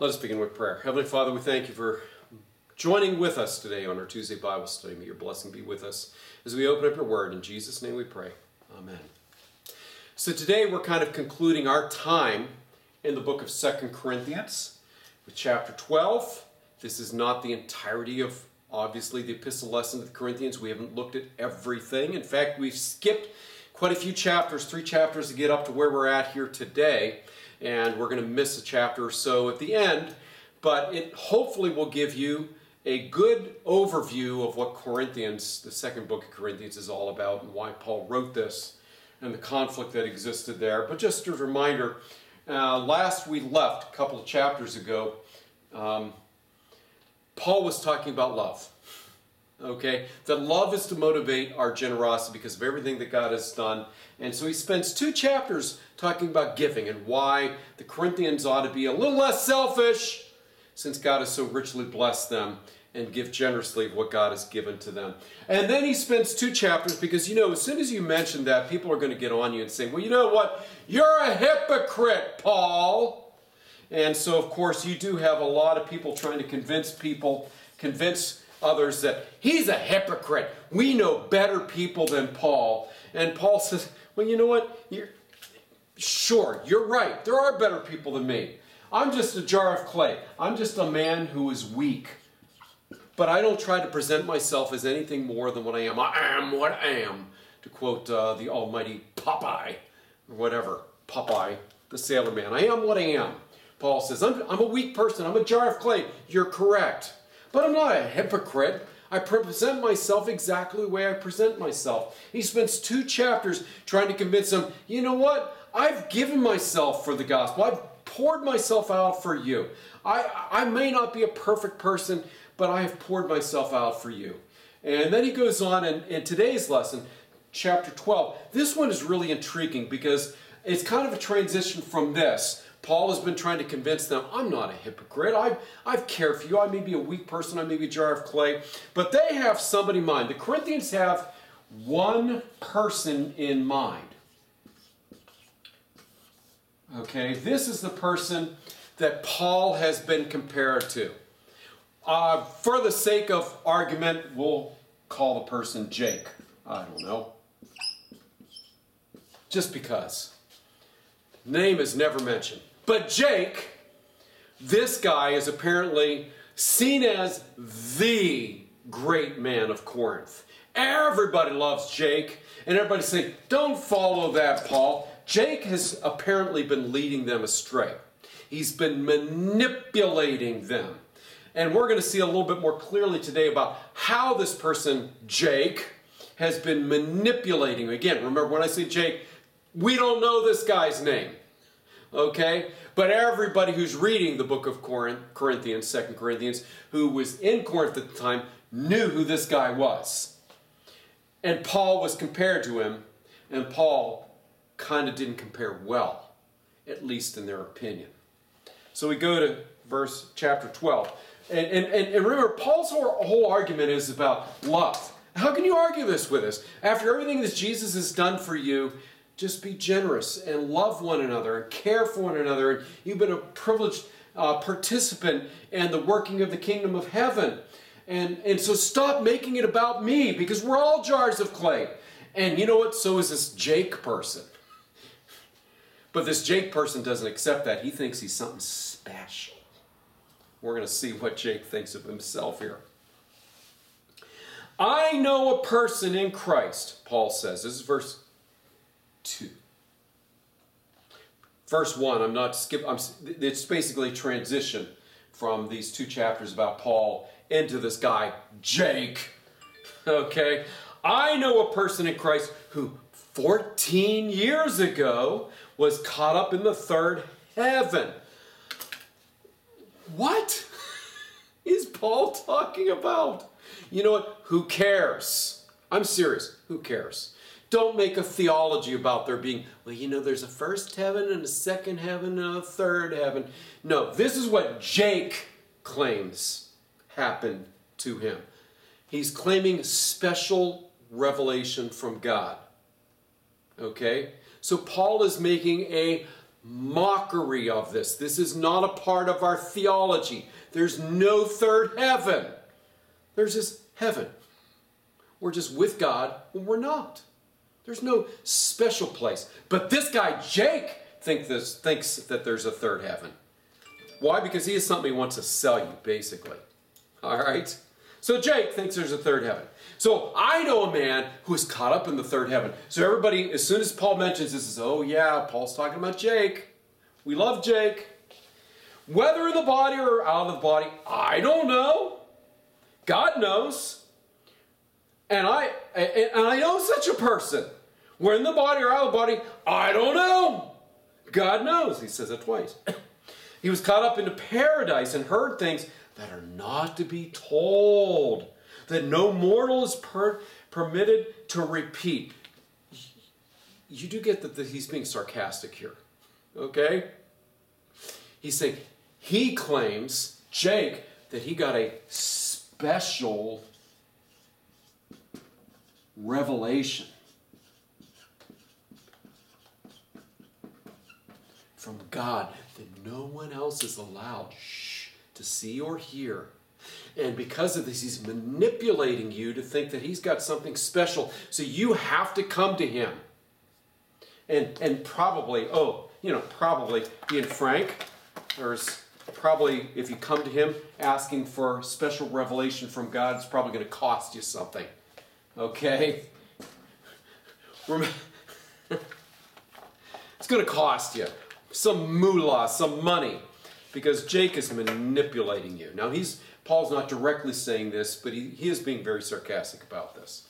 Let us begin with prayer. Heavenly Father, we thank you for joining with us today on our Tuesday Bible study. May your blessing be with us as we open up your word. In Jesus' name we pray. Amen. So today we're kind of concluding our time in the book of Second Corinthians with chapter 12. This is not the entirety of obviously the epistle lesson to the Corinthians. We haven't looked at everything. In fact, we've skipped quite a few chapters, three chapters to get up to where we're at here today and we're going to miss a chapter or so at the end, but it hopefully will give you a good overview of what Corinthians, the second book of Corinthians, is all about and why Paul wrote this and the conflict that existed there. But just as a reminder, uh, last we left, a couple of chapters ago, um, Paul was talking about love. Okay? That love is to motivate our generosity because of everything that God has done. And so he spends two chapters talking about giving and why the Corinthians ought to be a little less selfish since God has so richly blessed them and give generously what God has given to them. And then he spends two chapters because, you know, as soon as you mention that, people are going to get on you and say, well, you know what? You're a hypocrite, Paul. And so, of course, you do have a lot of people trying to convince people, convince others that he's a hypocrite. We know better people than Paul. And Paul says, well, you know what? You're, sure, you're right. There are better people than me. I'm just a jar of clay. I'm just a man who is weak. But I don't try to present myself as anything more than what I am. I am what I am, to quote uh, the almighty Popeye, or whatever, Popeye, the sailor man. I am what I am. Paul says, I'm, I'm a weak person. I'm a jar of clay. You're correct. But I'm not a hypocrite. I present myself exactly the way I present myself. He spends two chapters trying to convince them, you know what? I've given myself for the gospel. I've poured myself out for you. I, I may not be a perfect person, but I have poured myself out for you. And then he goes on in, in today's lesson, chapter 12. This one is really intriguing because it's kind of a transition from this Paul has been trying to convince them, I'm not a hypocrite. I've, I've cared for you. I may be a weak person. I may be a jar of clay. But they have somebody in mind. The Corinthians have one person in mind. Okay, this is the person that Paul has been compared to. Uh, for the sake of argument, we'll call the person Jake. I don't know. Just because. Name is never mentioned. But Jake, this guy is apparently seen as the great man of Corinth. Everybody loves Jake, and everybody say, Don't follow that, Paul. Jake has apparently been leading them astray. He's been manipulating them. And we're going to see a little bit more clearly today about how this person, Jake, has been manipulating. Again, remember when I say Jake, we don't know this guy's name. Okay? But everybody who's reading the book of Corinthians, Second Corinthians, who was in Corinth at the time, knew who this guy was. And Paul was compared to him, and Paul kind of didn't compare well, at least in their opinion. So we go to verse chapter 12. And, and, and remember, Paul's whole, whole argument is about love. How can you argue this with us? After everything that Jesus has done for you, just be generous and love one another and care for one another. And you've been a privileged uh, participant in the working of the kingdom of heaven. And, and so stop making it about me because we're all jars of clay. And you know what? So is this Jake person. But this Jake person doesn't accept that. He thinks he's something special. We're going to see what Jake thinks of himself here. I know a person in Christ, Paul says. This is verse 2. Verse 1, I'm not skip I'm it's basically transition from these two chapters about Paul into this guy Jake. Okay? I know a person in Christ who 14 years ago was caught up in the third heaven. What is Paul talking about? You know what? Who cares? I'm serious. Who cares? Don't make a theology about there being, well, you know, there's a first heaven and a second heaven and a third heaven. No, this is what Jake claims happened to him. He's claiming special revelation from God. Okay? So Paul is making a mockery of this. This is not a part of our theology. There's no third heaven. There's just heaven. We're just with God when we're not. There's no special place. But this guy, Jake, think this, thinks that there's a third heaven. Why? Because he has something he wants to sell you, basically. All right? So Jake thinks there's a third heaven. So I know a man who is caught up in the third heaven. So everybody, as soon as Paul mentions this, is, oh yeah, Paul's talking about Jake. We love Jake. Whether in the body or out of the body, I don't know. God knows. And I and I know such a person. We're in the body or out of the body, I don't know. God knows. He says it twice. he was caught up into paradise and heard things that are not to be told, that no mortal is per- permitted to repeat. You do get that he's being sarcastic here. Okay? He's saying, he claims, Jake, that he got a special revelation from God that no one else is allowed shh, to see or hear. And because of this, he's manipulating you to think that he's got something special. So you have to come to him. And, and probably, oh, you know, probably being frank, there's probably, if you come to him asking for special revelation from God, it's probably going to cost you something. Okay? it's going to cost you some moolah, some money, because Jake is manipulating you. Now, he's Paul's not directly saying this, but he, he is being very sarcastic about this.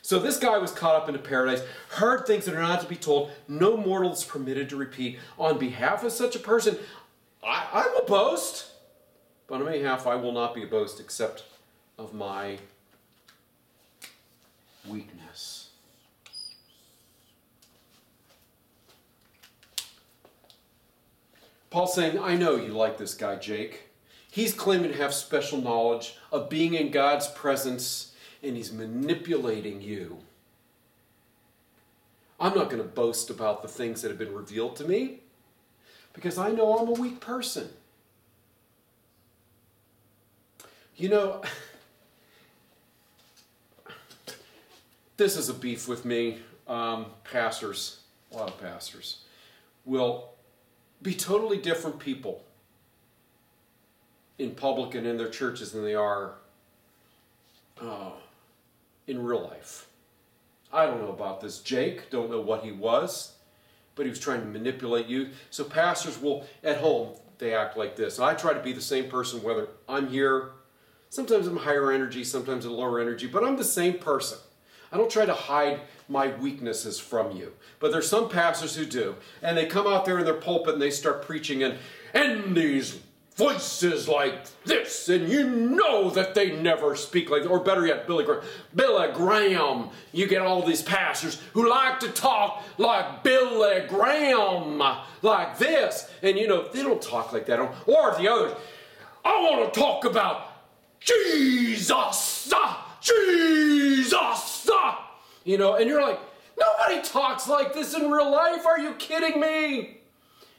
So this guy was caught up into paradise, heard things that are not to be told, no mortal is permitted to repeat. On behalf of such a person, I, I will boast, but on behalf I will not be a boast except of my weakness. Paul's saying, I know you like this guy, Jake. He's claiming to have special knowledge of being in God's presence, and he's manipulating you. I'm not going to boast about the things that have been revealed to me because I know I'm a weak person. You know, this is a beef with me. Um, pastors, a lot of pastors, will be totally different people in public and in their churches than they are uh, in real life. I don't know about this. Jake, don't know what he was, but he was trying to manipulate you. So pastors will, at home, they act like this. I try to be the same person whether I'm here. Sometimes I'm higher energy, sometimes I'm lower energy, but I'm the same person. I don't try to hide my weaknesses from you. But there's some pastors who do. And they come out there in their pulpit and they start preaching and, and these voices like this, and you know that they never speak like, or better yet, Billy Graham. Billy Graham. You get all these pastors who like to talk like Billy Graham, like this, and you know they don't talk like that. Or the others, I want to talk about Jesus, Jesus, you know, and you're like, nobody talks like this in real life. Are you kidding me?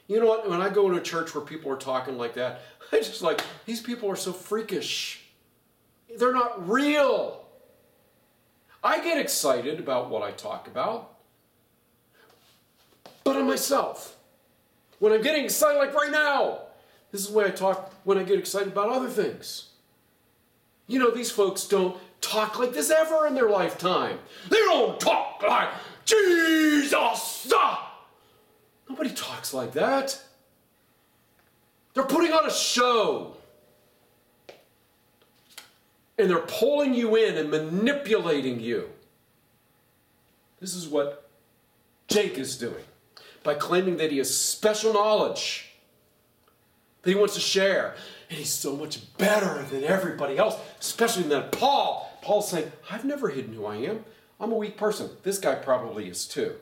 You know what? When I go into a church where people are talking like that, I just like, these people are so freakish. They're not real. I get excited about what I talk about, but on myself. When I'm getting excited, like right now, this is when I talk when I get excited about other things. You know, these folks don't talk like this ever in their lifetime. They don't talk like Jesus. Ah! Nobody talks like that. They're putting on a show. And they're pulling you in and manipulating you. This is what Jake is doing by claiming that he has special knowledge that he wants to share. And he's so much better than everybody else, especially than Paul. Paul's saying, I've never hidden who I am. I'm a weak person. This guy probably is too.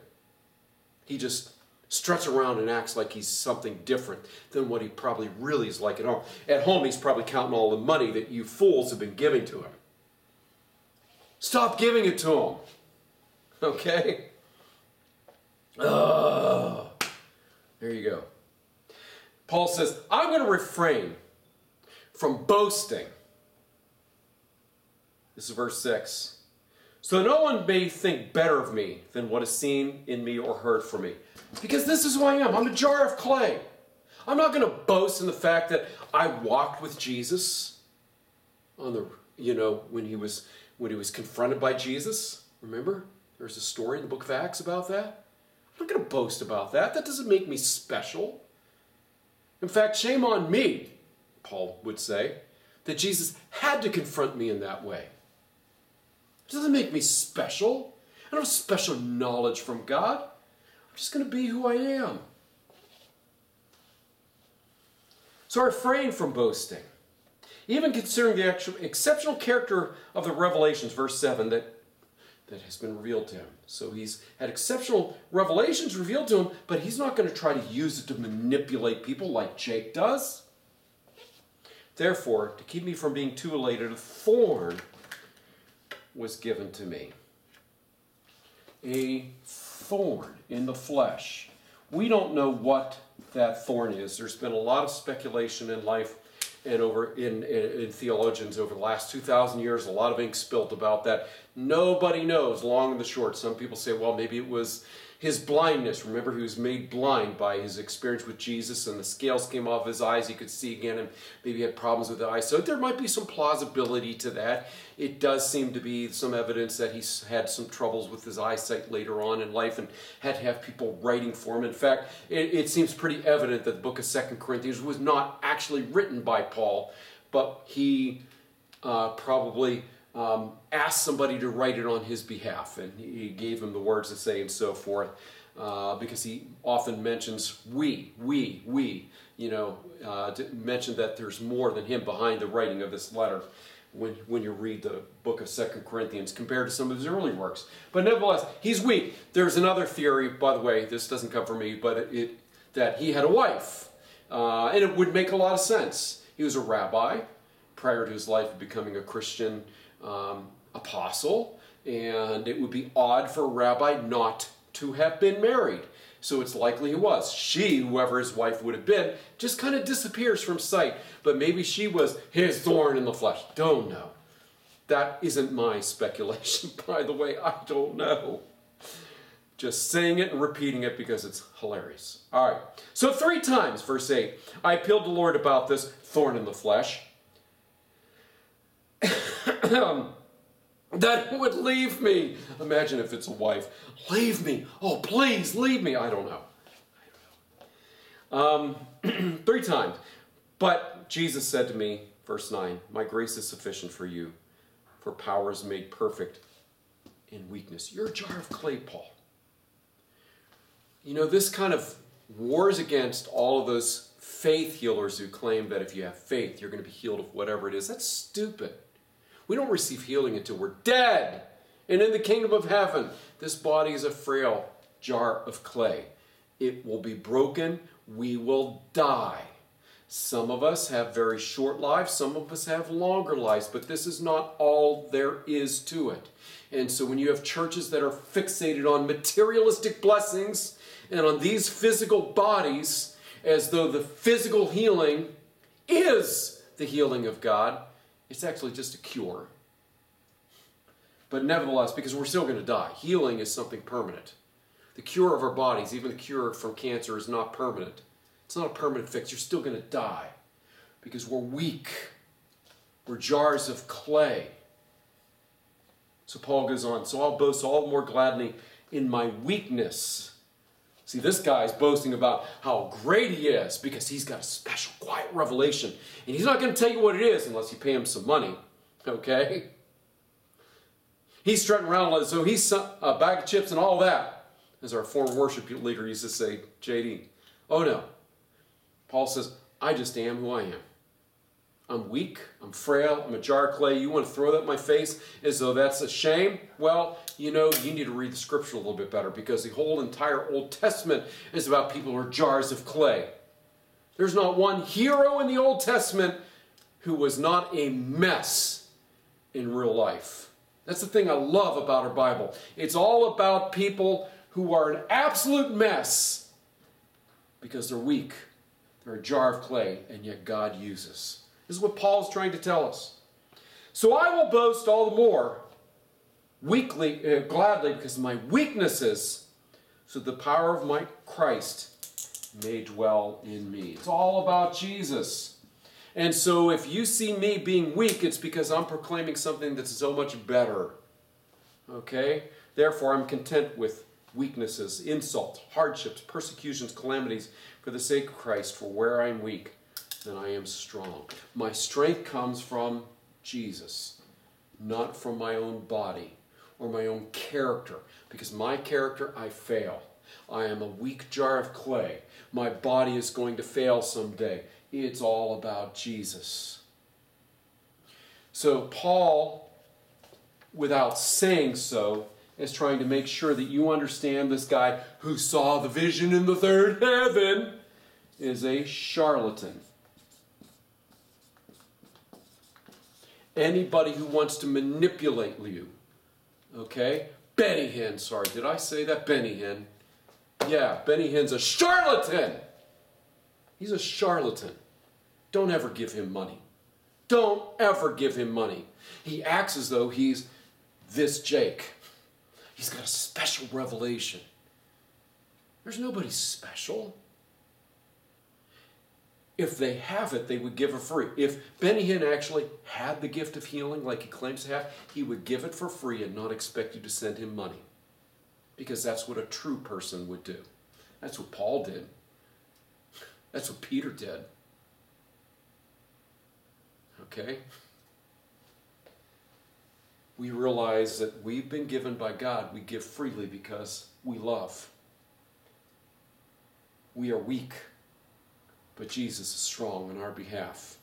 He just struts around and acts like he's something different than what he probably really is like at home. At home, he's probably counting all the money that you fools have been giving to him. Stop giving it to him. Okay? Oh, there you go. Paul says, I'm going to refrain from boasting. This is verse 6. So no one may think better of me than what is seen in me or heard from me. Because this is who I am. I'm a jar of clay. I'm not going to boast in the fact that I walked with Jesus on the, you know, when he was when he was confronted by Jesus. Remember? There's a story in the book of Acts about that. I'm not going to boast about that. That doesn't make me special. In fact, shame on me, Paul would say, that Jesus had to confront me in that way. It doesn't make me special. I don't have special knowledge from God. I'm just going to be who I am. So I refrain from boasting. Even considering the actual, exceptional character of the revelations, verse 7, that, that has been revealed to him. So he's had exceptional revelations revealed to him, but he's not going to try to use it to manipulate people like Jake does. Therefore, to keep me from being too elated, a thorn was given to me. A thorn in the flesh. We don't know what that thorn is. There's been a lot of speculation in life and over in, in, in, theologians over the last 2,000 years, a lot of ink spilt about that. Nobody knows, long and the short. Some people say, well, maybe it was his blindness. Remember, he was made blind by his experience with Jesus, and the scales came off his eyes. He could see again, and maybe had problems with the eyes. So there might be some plausibility to that. It does seem to be some evidence that he had some troubles with his eyesight later on in life and had to have people writing for him. In fact, it, it seems pretty evident that the book of Second Corinthians was not actually written by Paul, but he uh, probably um, asked somebody to write it on his behalf, and he gave him the words to say and so forth, uh, because he often mentions we, we, we, you know, uh, to mention that there's more than him behind the writing of this letter when, when you read the book of Second Corinthians compared to some of his early works. But nevertheless, he's weak. There's another theory, by the way, this doesn't come from me, but it, it that he had a wife, uh, and it would make a lot of sense. He was a rabbi prior to his life becoming a Christian um, apostle, and it would be odd for a rabbi not to have been married. So it's likely he was. She, whoever his wife would have been, just kind of disappears from sight. But maybe she was his thorn in the flesh. Don't know. That isn't my speculation, by the way. I don't know. Just saying it and repeating it because it's hilarious. All right. So, three times, verse 8, I appealed to the Lord about this thorn in the flesh. that would leave me. Imagine if it's a wife. Leave me. Oh, please, leave me. I don't know. I don't know. Um, three times. But Jesus said to me, verse 9, My grace is sufficient for you, for power is made perfect in weakness. You're a jar of clay, Paul. You know, this kind of wars against all of those faith healers who claim that if you have faith, you're going to be healed of whatever it is. That's stupid. We don't receive healing until we're dead and in the kingdom of heaven. This body is a frail jar of clay. It will be broken. We will die. Some of us have very short lives, some of us have longer lives, but this is not all there is to it. And so when you have churches that are fixated on materialistic blessings and on these physical bodies, as though the physical healing is the healing of God, it's actually just a cure. But nevertheless, because we're still going to die, healing is something permanent. The cure of our bodies, even the cure from cancer, is not permanent. It's not a permanent fix. You're still going to die because we're weak. We're jars of clay. So Paul goes on, so I'll boast all the more gladly in my weakness See, this guy's boasting about how great he is because he's got a special quiet revelation. And he's not going to tell you what it is unless you pay him some money. Okay? He's strutting around like so he's a bag of chips and all that. As our former worship leader used to say, JD. Oh no. Paul says, I just am who I am. I'm weak, I'm frail, I'm a jar of clay. You want to throw that in my face as though that's a shame? Well, you know, you need to read the scripture a little bit better because the whole entire Old Testament is about people who are jars of clay. There's not one hero in the Old Testament who was not a mess in real life. That's the thing I love about our Bible. It's all about people who are an absolute mess because they're weak They're a jar of clay, and yet God uses. This is what Paul's trying to tell us. So I will boast all the more weakly, uh, gladly, because of my weaknesses, so the power of my Christ may dwell in me. It's all about Jesus. And so if you see me being weak, it's because I'm proclaiming something that's so much better. Okay? Therefore, I'm content with weaknesses, insults, hardships, persecutions, calamities for the sake of Christ, for where I'm weak, then I am strong. My strength comes from Jesus, not from my own body or my own character, because my character, I fail. I am a weak jar of clay. My body is going to fail someday. It's all about Jesus. So, Paul, without saying so, is trying to make sure that you understand this guy who saw the vision in the third heaven is a charlatan. Anybody who wants to manipulate you, okay? Benny Hinn, sorry, did I say that? Benny Hinn. Yeah, Benny Hinn's a charlatan. He's a charlatan. Don't ever give him money. Don't ever give him money. He acts as though he's this Jake. He's got a special revelation. There's nobody special. If they have it, they would give it free. If Benny Hinn actually had the gift of healing like he claims to have, he would give it for free and not expect you to send him money. Because that's what a true person would do. That's what Paul did. That's what Peter did. Okay? We realize that we've been given by God. We give freely because we love. We are weak but Jesus is strong on our behalf.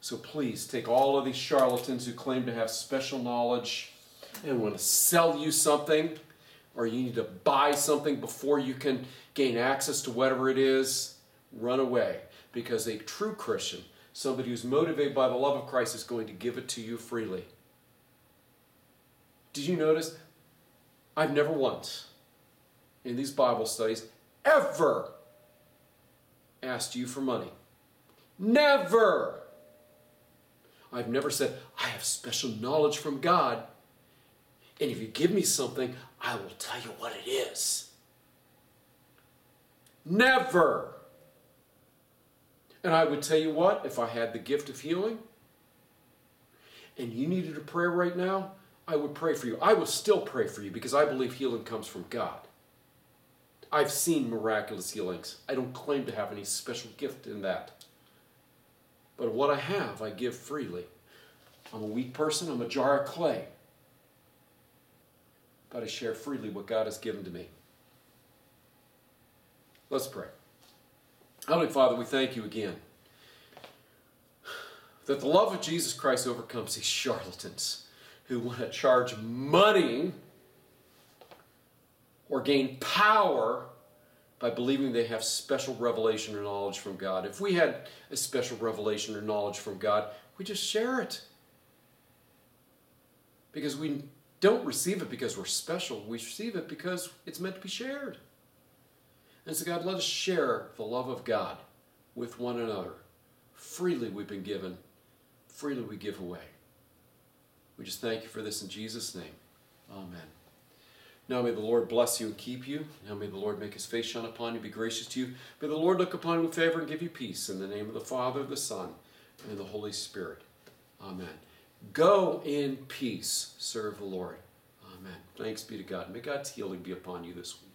So please take all of these charlatans who claim to have special knowledge and want to sell you something, or you need to buy something before you can gain access to whatever it is, run away. Because a true Christian, somebody who's motivated by the love of Christ, is going to give it to you freely. Did you notice? I've never once in these Bible studies ever asked you for money. Never! I've never said, I have special knowledge from God, and if you give me something, I will tell you what it is. Never! And I would tell you what, if I had the gift of healing, and you needed a prayer right now, I would pray for you. I will still pray for you because I believe healing comes from God. I've seen miraculous healings. I don't claim to have any special gift in that. But what I have, I give freely. I'm a weak person, I'm a jar of clay. But I share freely what God has given to me. Let's pray. Heavenly Father, we thank you again that the love of Jesus Christ overcomes these charlatans who want to charge money or gain power by believing they have special revelation or knowledge from God. If we had a special revelation or knowledge from God, we just share it. Because we don't receive it because we're special, we receive it because it's meant to be shared. And so, God, let us share the love of God with one another. Freely we've been given, freely we give away. We just thank you for this in Jesus' name. Amen. Now may the Lord bless you and keep you. Now may the Lord make his face shine upon you, be gracious to you. May the Lord look upon you with favor and give you peace. In the name of the Father, the Son, and the Holy Spirit. Amen. Go in peace. Serve the Lord. Amen. Thanks be to God. May God's healing be upon you this week.